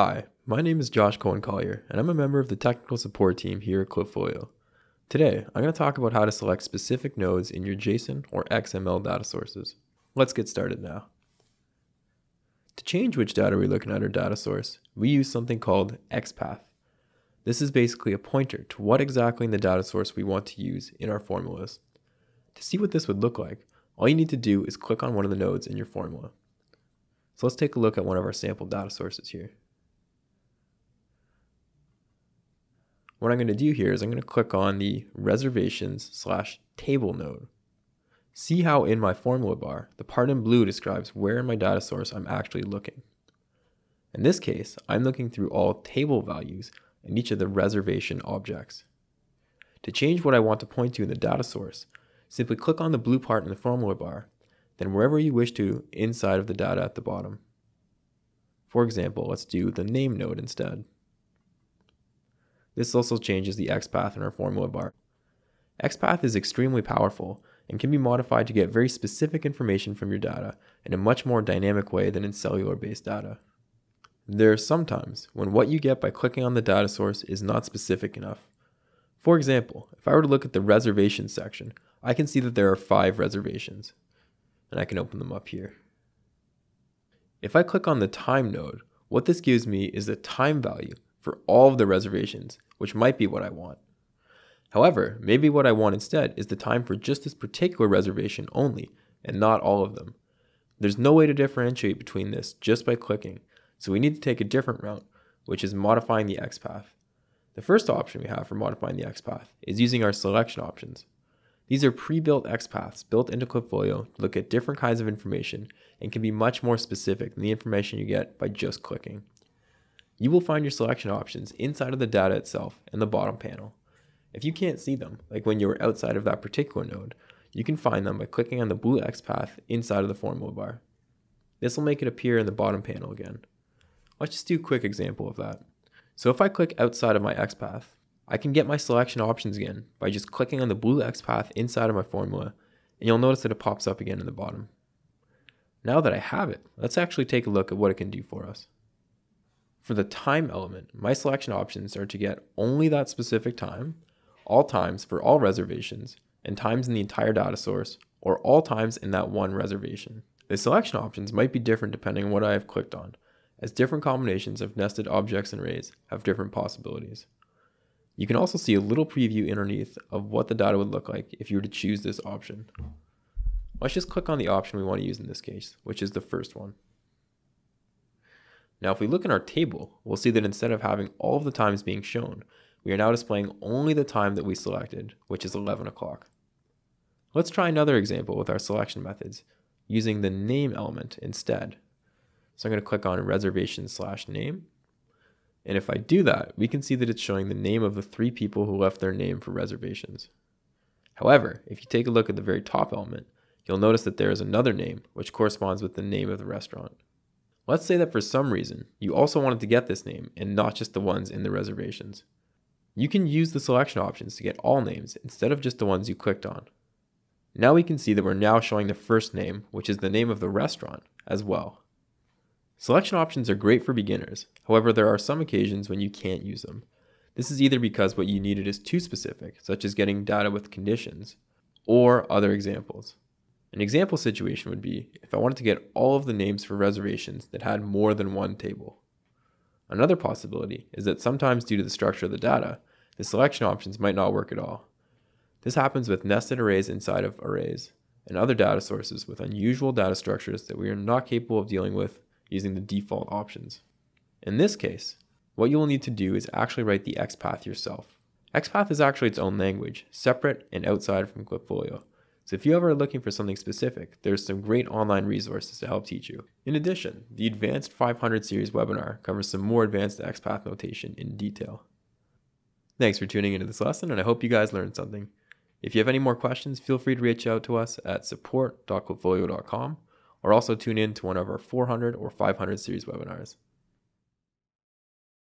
Hi, my name is Josh Cohen Collier, and I'm a member of the technical support team here at Klipfolio. Today, I'm going to talk about how to select specific nodes in your JSON or XML data sources. Let's get started now. To change which data we're looking at our data source, we use something called XPath. This is basically a pointer to what exactly in the data source we want to use in our formulas. To see what this would look like, all you need to do is click on one of the nodes in your formula. So let's take a look at one of our sample data sources here. What I'm going to do here is I'm going to click on the reservations slash table node. See how in my formula bar, the part in blue describes where in my data source I'm actually looking. In this case, I'm looking through all table values in each of the reservation objects. To change what I want to point to in the data source, simply click on the blue part in the formula bar, then wherever you wish to inside of the data at the bottom. For example, let's do the name node instead. This also changes the XPath in our formula bar. XPath is extremely powerful and can be modified to get very specific information from your data in a much more dynamic way than in cellular based data. There are some times when what you get by clicking on the data source is not specific enough. For example, if I were to look at the reservations section, I can see that there are five reservations, and I can open them up here. If I click on the time node, what this gives me is the time value for all of the reservations, which might be what I want. However, maybe what I want instead is the time for just this particular reservation only, and not all of them. There's no way to differentiate between this just by clicking, so we need to take a different route, which is modifying the XPath. The first option we have for modifying the XPath is using our selection options. These are pre-built XPaths built into Klipfolio to look at different kinds of information and can be much more specific than the information you get by just clicking. You will find your selection options inside of the data itself in the bottom panel. If you can't see them, like when you are outside of that particular node, you can find them by clicking on the blue XPath inside of the formula bar. This will make it appear in the bottom panel again. Let's just do a quick example of that. So if I click outside of my XPath, I can get my selection options again by just clicking on the blue XPath inside of my formula, and you'll notice that it pops up again in the bottom. Now that I have it, let's actually take a look at what it can do for us. For the time element, my selection options are to get only that specific time, all times for all reservations, and times in the entire data source, or all times in that one reservation. The selection options might be different depending on what I have clicked on, as different combinations of nested objects and arrays have different possibilities. You can also see a little preview underneath of what the data would look like if you were to choose this option. Let's just click on the option we want to use in this case, which is the first one. Now, if we look in our table, we'll see that instead of having all of the times being shown, we are now displaying only the time that we selected, which is 11 o'clock. Let's try another example with our selection methods, using the name element instead. So I'm going to click on reservation slash name. And if I do that, we can see that it's showing the name of the three people who left their name for reservations. However, if you take a look at the very top element, you'll notice that there is another name, which corresponds with the name of the restaurant. Let's say that for some reason, you also wanted to get this name and not just the ones in the reservations. You can use the selection options to get all names instead of just the ones you clicked on. Now we can see that we're now showing the first name, which is the name of the restaurant, as well. Selection options are great for beginners, however there are some occasions when you can't use them. This is either because what you needed is too specific, such as getting data with conditions, or other examples. An example situation would be if I wanted to get all of the names for reservations that had more than one table. Another possibility is that sometimes due to the structure of the data, the selection options might not work at all. This happens with nested arrays inside of arrays and other data sources with unusual data structures that we are not capable of dealing with using the default options. In this case, what you will need to do is actually write the XPath yourself. XPath is actually its own language, separate and outside from Klipfolio. So if you ever are looking for something specific, there's some great online resources to help teach you. In addition, the Advanced 500 series webinar covers some more advanced XPath notation in detail. Thanks for tuning into this lesson, and I hope you guys learned something. If you have any more questions, feel free to reach out to us at support.klipfolio.com or also tune in to one of our 400 or 500 series webinars.